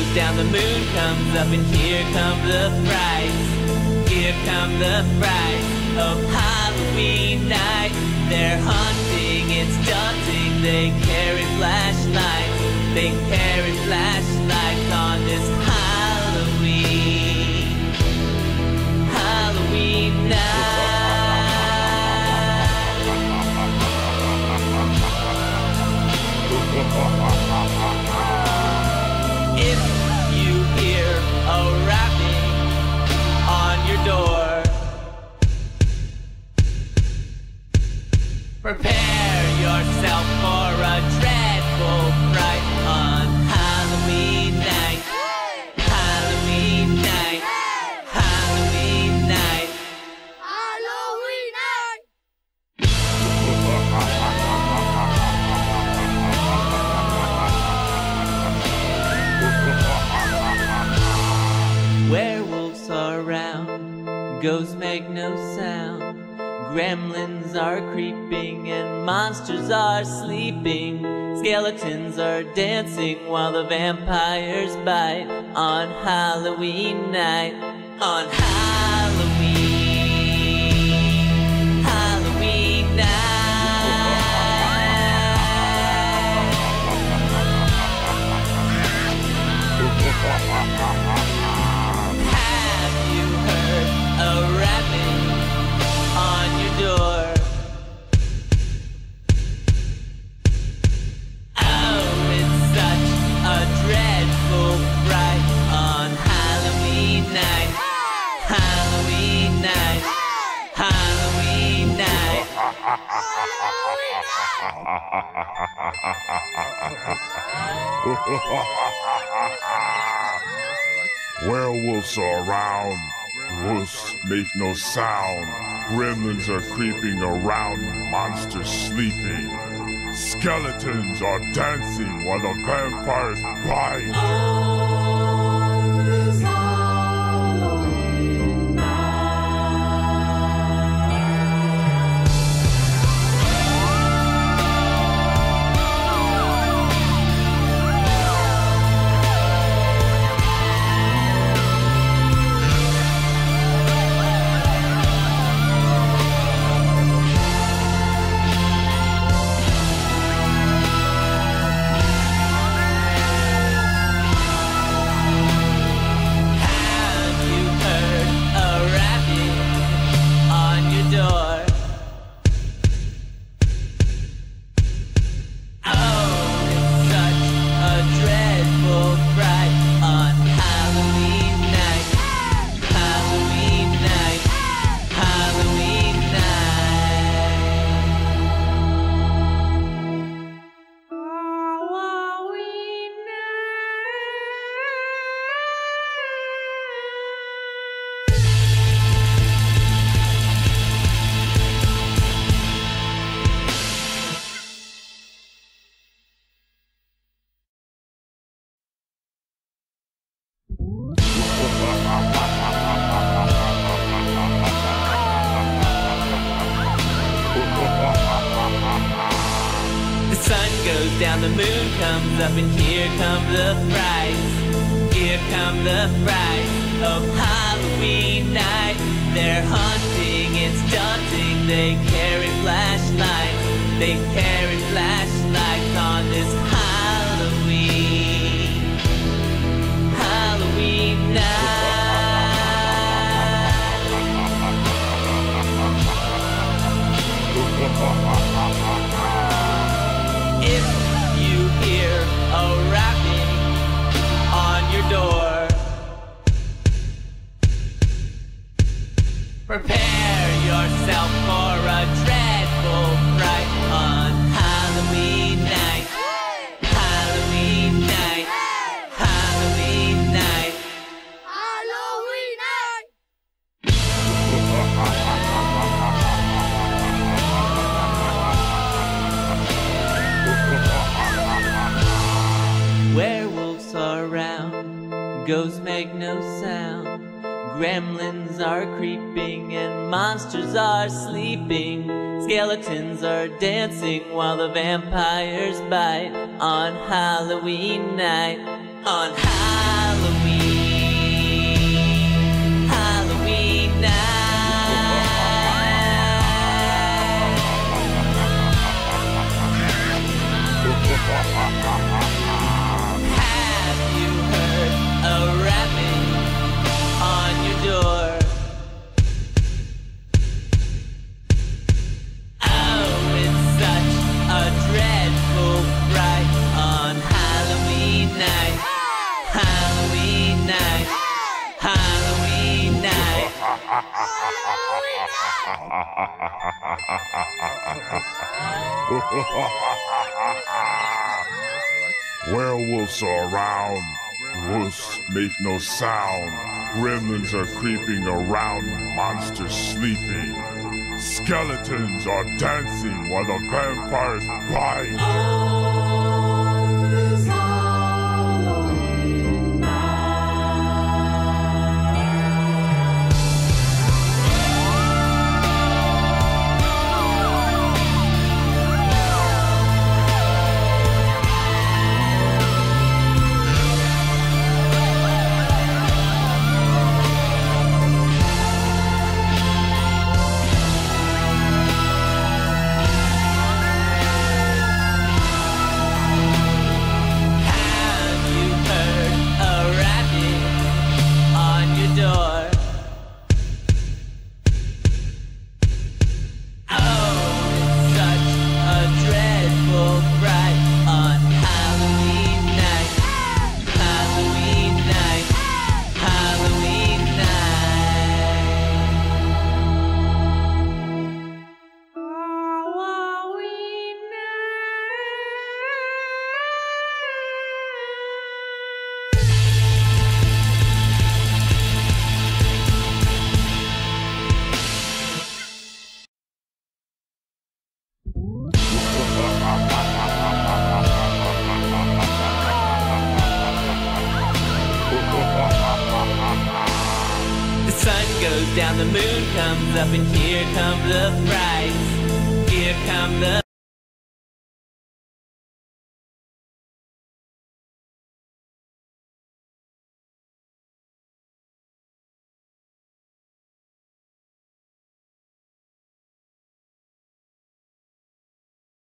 goes down, the moon comes up, and here come the frights. Here come the frights of Halloween night. They're hunting, it's daunting. They carry flashlights. They carry flashlights on this Halloween. Halloween night. Ghosts make no sound. Gremlins are creeping and monsters are sleeping. Skeletons are dancing while the vampires bite on Halloween night. On Halloween. Werewolves are around. Ghosts make no sound. Gremlins are creeping around. Monsters sleeping. Skeletons are dancing while the vampires bite. Sun goes down, the moon comes up, and here come the frights. Here come the frights of Halloween night. They're hunting, it's daunting. They carry flashlights. They carry flashlights ghosts make no sound. Gremlins are creeping and monsters are sleeping. Skeletons are dancing while the vampires bite on Halloween night. on Halloween, Halloween night. Werewolves are around. Wolves make no sound. Gremlins are creeping around. Monsters sleeping. Skeletons are dancing while the vampires bite. Goes down, the moon comes up, and here come the frights. Here come the